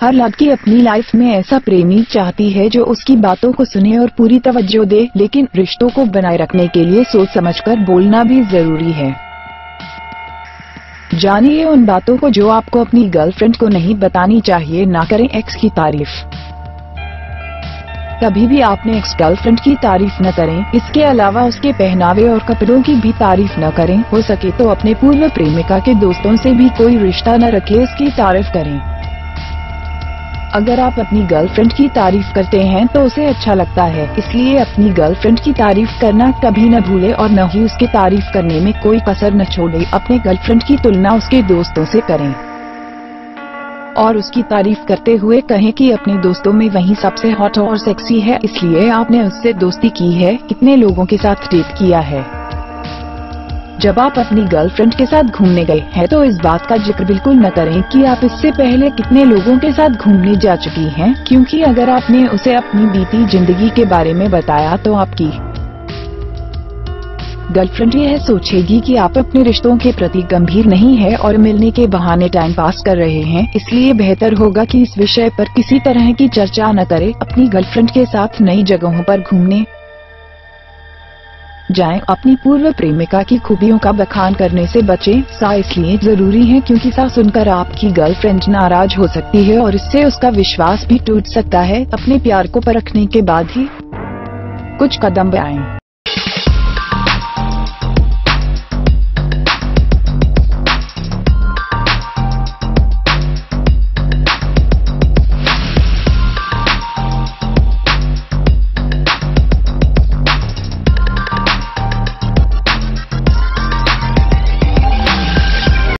हर लड़की अपनी लाइफ में ऐसा प्रेमी चाहती है जो उसकी बातों को सुने और पूरी तवज्जो दे, लेकिन रिश्तों को बनाए रखने के लिए सोच समझकर बोलना भी ज़रूरी है। जानिए उन बातों को जो आपको अपनी गर्लफ्रेंड को नहीं बतानी चाहिए, ना करें एक्स की तारीफ़। कभी भी आपने एक्स गर्लफ्रेंड की तारीफ़ न करें, इसके अलावा उसके पहनावे और कपड़ों की भी तारीफ़ न करें, हो सके तो अपने पूर्व प्रेमिका के दोस्तों से भी कोई रिश्ता न रखे इसकी तारीफ़ करें। अगर आप अपनी गर्लफ्रेंड की तारीफ़ करते हैं तो उसे अच्छा लगता है। इसलिए अपनी गर्लफ्रेंड की तारीफ़ करना कभी न भूले और न ही उसकी तारीफ़ करने में कोई कसर न छोड़े। अपने गर्लफ्रेंड की तुलना उसके दोस्तों से करें। और उसकी तारीफ़ करते हुए कहें कि अपने दोस्तों में वही सबसे हॉट और सेक्सी है। इसलिए आपने उससे दोस्ती की है। कितने लोगों के साथ डेट किया है? जब आप अपनी गर्लफ्रेंड के साथ घूमने गए हैं तो इस बात का ज़िक्र बिल्कुल न करें कि आप इससे पहले कितने लोगों के साथ घूमने जा चुकी हैं, क्योंकि अगर आपने उसे अपनी बीती ज़िंदगी के बारे में बताया तो आपकी गर्लफ्रेंड यह सोचेगी कि आप अपने रिश्तों के प्रति गंभीर नहीं है और मिलने के बहाने टाइम पास कर रहे हैं। इसलिए बेहतर होगा कि इस विषय पर किसी तरह की चर्चा न करें। अपनी गर्लफ्रेंड के साथ नई जगहों पर घूमने जाएँ अपनी पूर्व प्रेमिका की खूबियों का बखान करने से बचें। सा इसलिए ज़रूरी है क्योंकि सा सुनकर आपकी गर्लफ्रेंड नाराज़ हो सकती है और इससे उसका विश्वास भी टूट सकता है। अपने प्यार को परखने के बाद ही कुछ कदम बढ़ाएँ।